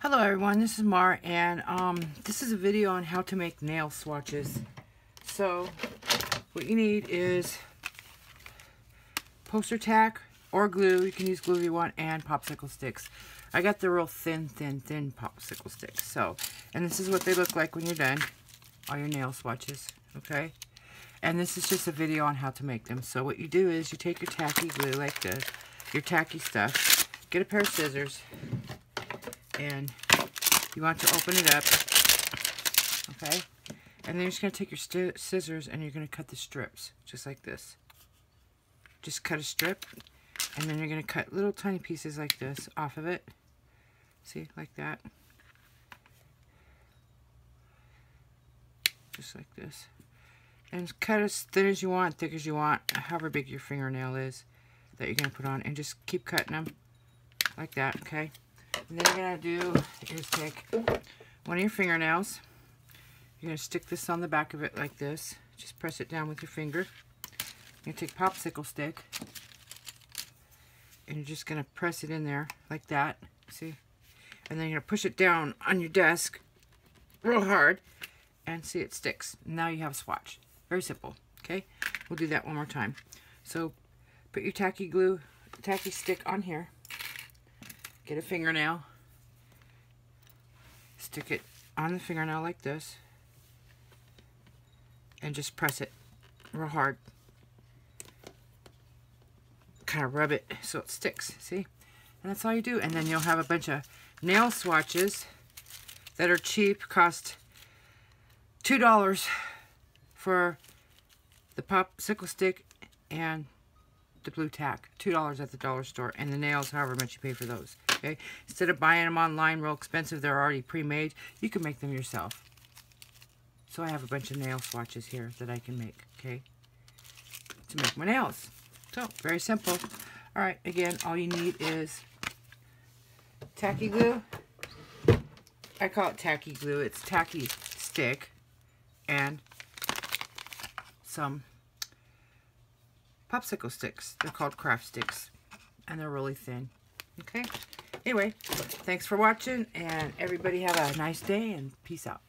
Hello everyone, this is Mar and um, this is a video on how to make nail swatches. So what you need is poster tack or glue, you can use glue if you want, and popsicle sticks. I got the real thin, thin, thin popsicle sticks. So, and this is what they look like when you're done, all your nail swatches, okay? And this is just a video on how to make them. So what you do is you take your tacky glue like this, your tacky stuff, get a pair of scissors, and you want to open it up, okay? And then you're just going to take your scissors and you're going to cut the strips, just like this. Just cut a strip, and then you're going to cut little tiny pieces like this off of it. See, like that. Just like this. And cut as thin as you want, thick as you want, however big your fingernail is that you're going to put on. And just keep cutting them like that, okay? And then you're going to do is take one of your fingernails. You're going to stick this on the back of it like this. Just press it down with your finger. You're going to take popsicle stick. And you're just going to press it in there like that. See? And then you're going to push it down on your desk real hard. And see, it sticks. Now you have a swatch. Very simple. Okay? We'll do that one more time. So, put your tacky glue, tacky stick on here. Get a fingernail. Stick it on the fingernail like this. And just press it real hard. Kind of rub it so it sticks, see? And that's all you do. And then you'll have a bunch of nail swatches that are cheap, cost $2 for the popsicle stick and the Blu Tack. $2 at the dollar store. And the nails, however much you pay for those okay? Instead of buying them online real expensive, they're already pre-made, you can make them yourself. So I have a bunch of nail swatches here that I can make, okay? To make my nails. So, very simple. All right, again, all you need is tacky glue. I call it tacky glue. It's tacky stick and some popsicle sticks. They're called craft sticks and they're really thin. Okay? Anyway, thanks for watching, and everybody have a nice day, and peace out.